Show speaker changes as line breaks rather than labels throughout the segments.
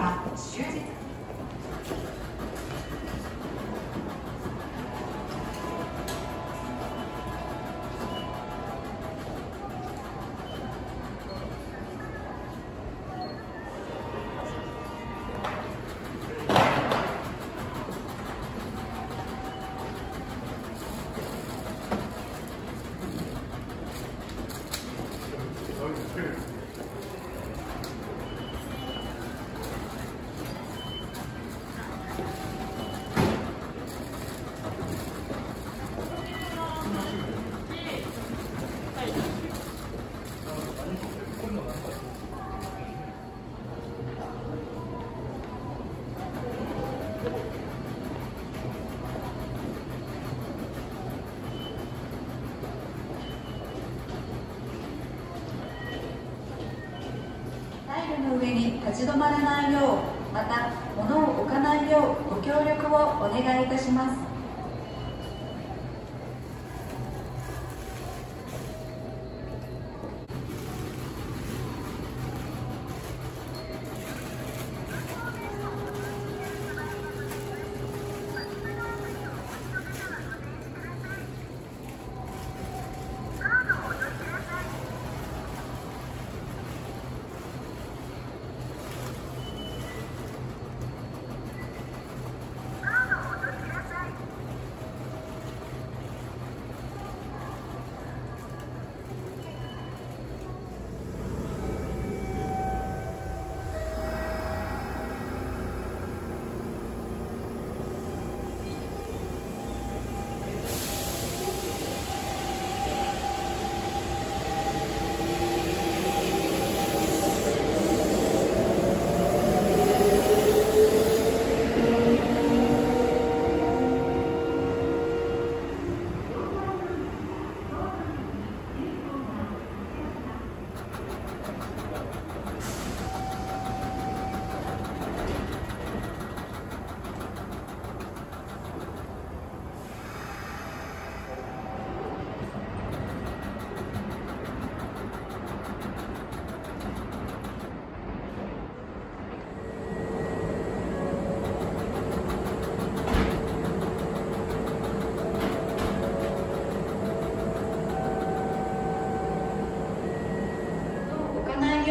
Scott it. 立ち止まらないようまた物を置かないようご協力をお願いいたします。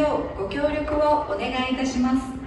ようご協力をお願いいたします。